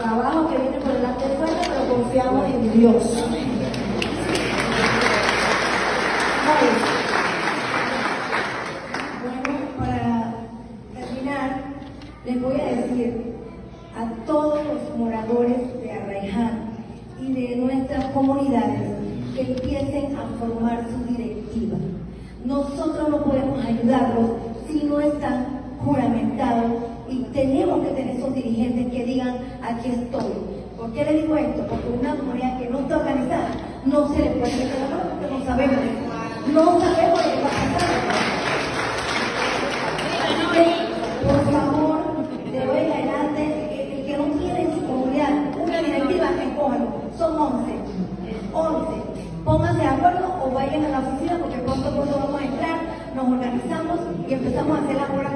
trabajo que viene por delante de fuera, pero confiamos en Dios. Bueno, para terminar, les voy a decir a todos los moradores de Arraiján y de nuestras comunidades que empiecen a formar su directiva. Nosotros no podemos ayudarlos si no están que tener esos dirigentes que digan aquí estoy. ¿Por qué le digo esto? Porque una comunidad que no está organizada no se le puede meter la mano porque no sabemos. No sabemos lo que va a pasar. Por favor, de hoy en adelante, el que no tiene en su comunidad una directiva, escójalo. Son 11. 11. Pónganse de acuerdo o vayan a la oficina porque pronto, pronto vamos a entrar, nos organizamos y empezamos a hacer la obra